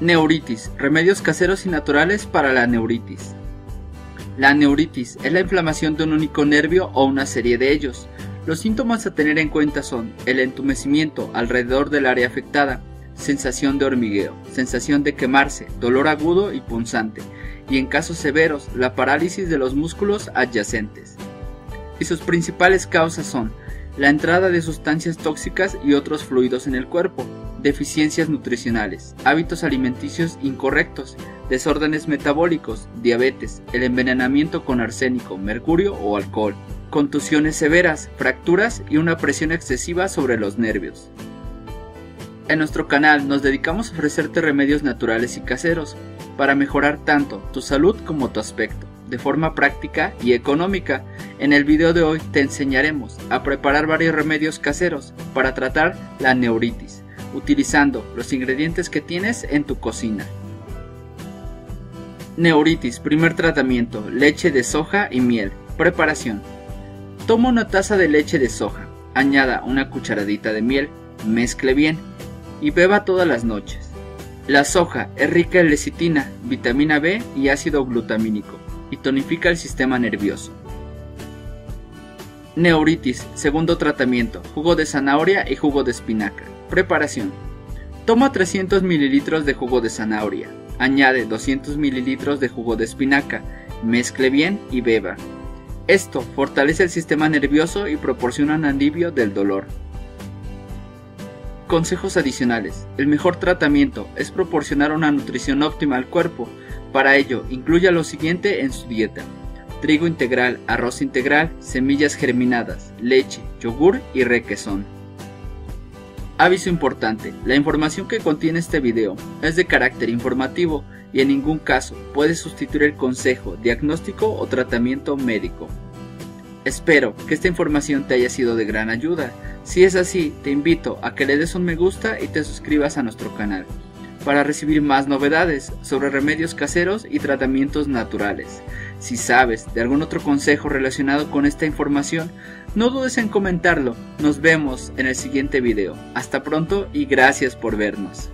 Neuritis, remedios caseros y naturales para la neuritis. La neuritis es la inflamación de un único nervio o una serie de ellos. Los síntomas a tener en cuenta son el entumecimiento alrededor del área afectada, sensación de hormigueo, sensación de quemarse, dolor agudo y punzante, y en casos severos la parálisis de los músculos adyacentes. Y sus principales causas son la entrada de sustancias tóxicas y otros fluidos en el cuerpo, deficiencias nutricionales, hábitos alimenticios incorrectos, desórdenes metabólicos, diabetes, el envenenamiento con arsénico, mercurio o alcohol, contusiones severas, fracturas y una presión excesiva sobre los nervios. En nuestro canal nos dedicamos a ofrecerte remedios naturales y caseros para mejorar tanto tu salud como tu aspecto, de forma práctica y económica. En el video de hoy te enseñaremos a preparar varios remedios caseros para tratar la neuritis utilizando los ingredientes que tienes en tu cocina. Neuritis, primer tratamiento, leche de soja y miel. Preparación. Toma una taza de leche de soja, añada una cucharadita de miel, mezcle bien y beba todas las noches. La soja es rica en lecitina, vitamina B y ácido glutamínico y tonifica el sistema nervioso. Neuritis, segundo tratamiento, jugo de zanahoria y jugo de espinaca. Preparación. Toma 300 ml de jugo de zanahoria, añade 200 ml de jugo de espinaca, mezcle bien y beba. Esto fortalece el sistema nervioso y proporciona un alivio del dolor. Consejos adicionales. El mejor tratamiento es proporcionar una nutrición óptima al cuerpo. Para ello, incluya lo siguiente en su dieta. Trigo integral, arroz integral, semillas germinadas, leche, yogur y requesón. Aviso importante, la información que contiene este video es de carácter informativo y en ningún caso puede sustituir el consejo, diagnóstico o tratamiento médico. Espero que esta información te haya sido de gran ayuda. Si es así, te invito a que le des un me gusta y te suscribas a nuestro canal para recibir más novedades sobre remedios caseros y tratamientos naturales. Si sabes de algún otro consejo relacionado con esta información, no dudes en comentarlo. Nos vemos en el siguiente video. Hasta pronto y gracias por vernos.